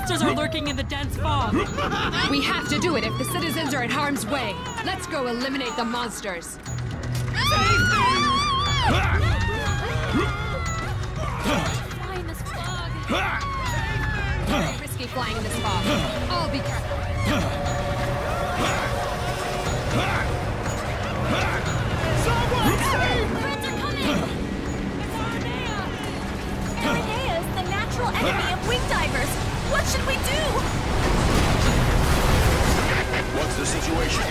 monsters are lurking in the dense fog. We have to do it if the citizens are in harm's way. Let's go eliminate the monsters. Fly in this fog. Very risky flying in this fog. I'll be careful. Friends are coming! The natural enemy of wing divers. What should we do? What's the situation?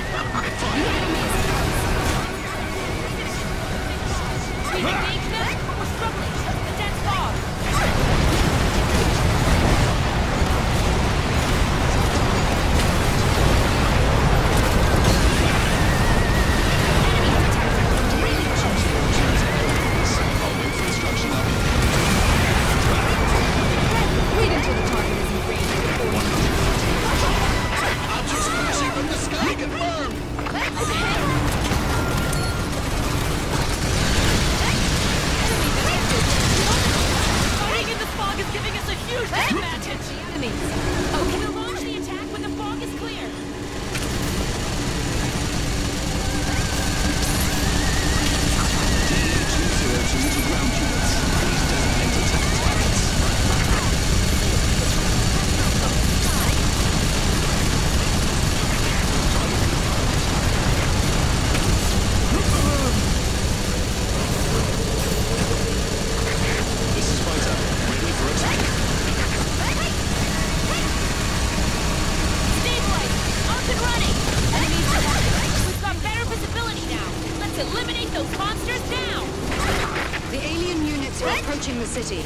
Eliminate those monsters now. The alien units are approaching the city.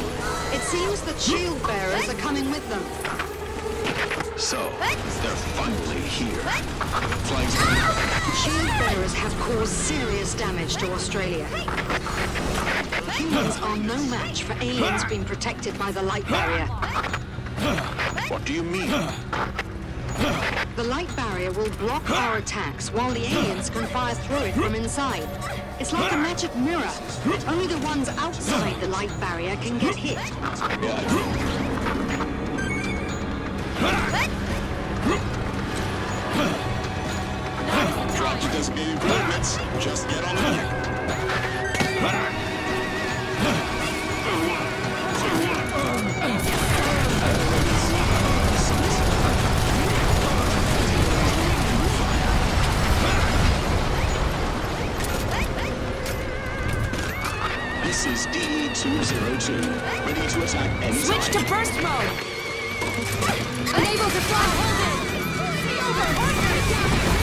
It seems that shield bearers are coming with them. So, they're finally here. Flying. Shield bearers have caused serious damage to Australia. Humans are no match for aliens being protected by the light barrier. What do you mean? The light barrier will block our attacks while the aliens can fire through it from inside. It's like a magic mirror. Only the ones outside the light barrier can get hit. Yeah, I know. Drop to designated coordinates. Just get on the DE-202. Ready to attack Switch to burst mode. Unable to fly. Hold it. Here's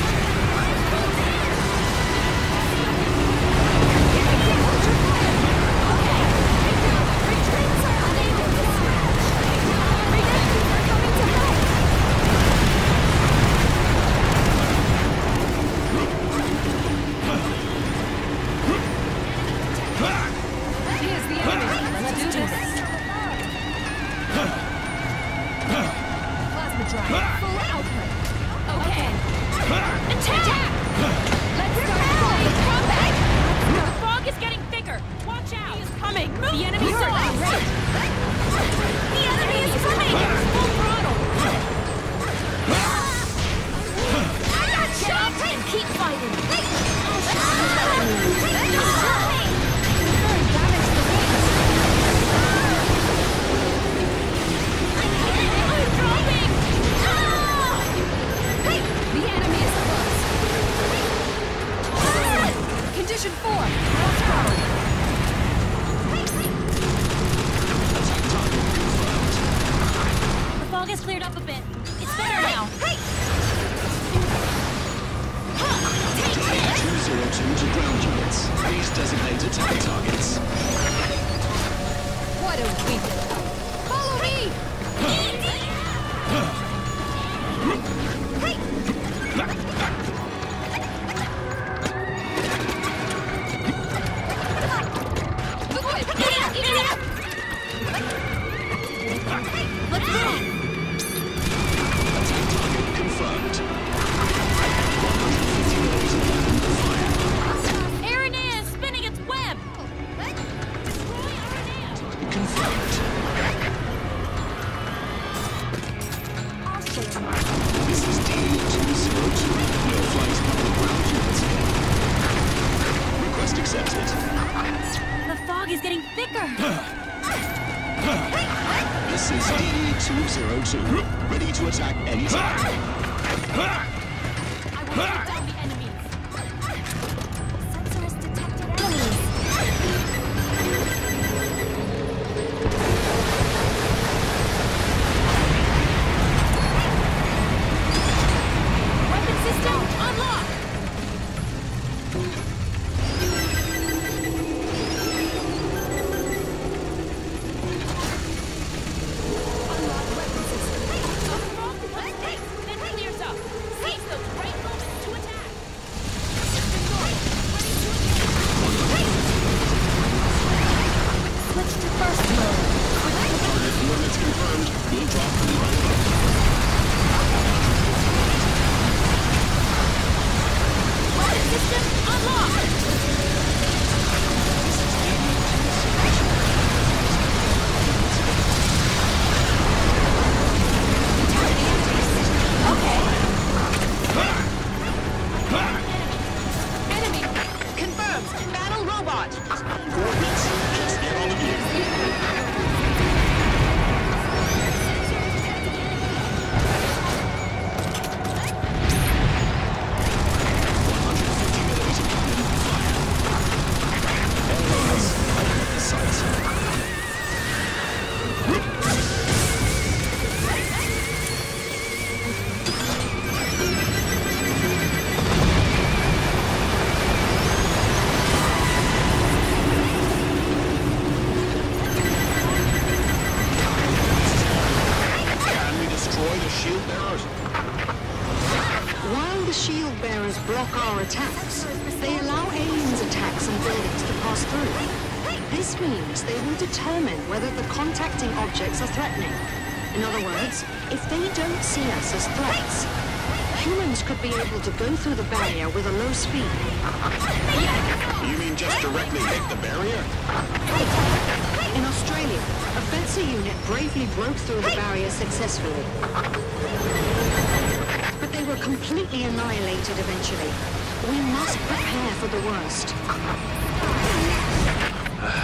targets. Please designate attack targets. What a weakness. This is DE-202, ready to attack any time. Determine whether the contacting objects are threatening. In other words, if they don't see us as threats, humans could be able to go through the barrier with a low speed. You mean just directly hit the barrier? In Australia, a Fencer unit bravely broke through the barrier successfully. But they were completely annihilated eventually. We must prepare for the worst.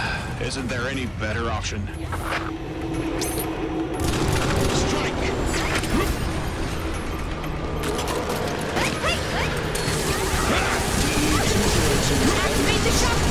Isn't there any better option? Strike! Activate the shock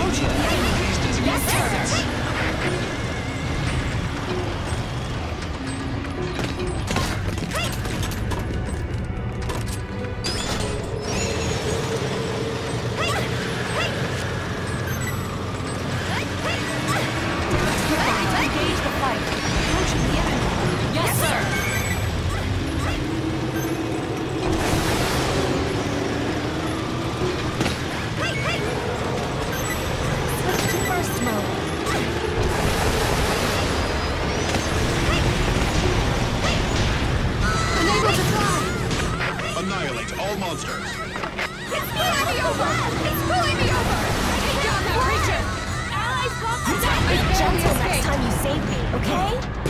DE-202 approaching. Okay?